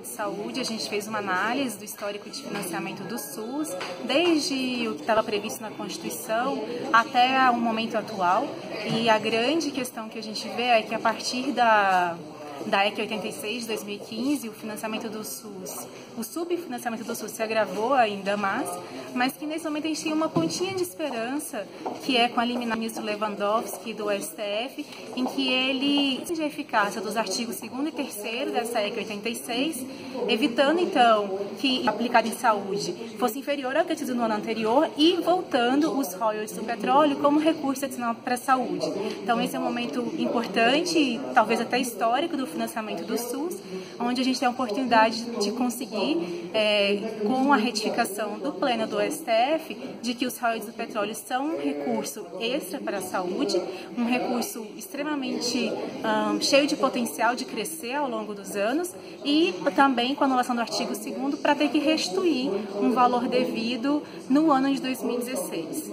de Saúde, a gente fez uma análise do histórico de financiamento do SUS, desde o que estava previsto na Constituição até o momento atual. E a grande questão que a gente vê é que a partir da da EC 86 de 2015, o financiamento do SUS, o subfinanciamento do SUS se agravou ainda mais, mas que nesse momento a gente tem uma pontinha de esperança, que é com a liminar do ministro Lewandowski do STF, em que ele a eficácia dos artigos 2 e 3 dessa EC 86, evitando então que aplicado em saúde fosse inferior ao que tinha no ano anterior e voltando os royalties do petróleo como recurso adicional para a saúde. Então esse é um momento importante, talvez até histórico do financiamento do SUS, onde a gente tem a oportunidade de conseguir, é, com a retificação do pleno do STF, de que os royalties do petróleo são um recurso extra para a saúde, um recurso extremamente um, cheio de potencial de crescer ao longo dos anos e também com a anulação do artigo 2 para ter que restituir um valor devido no ano de 2016.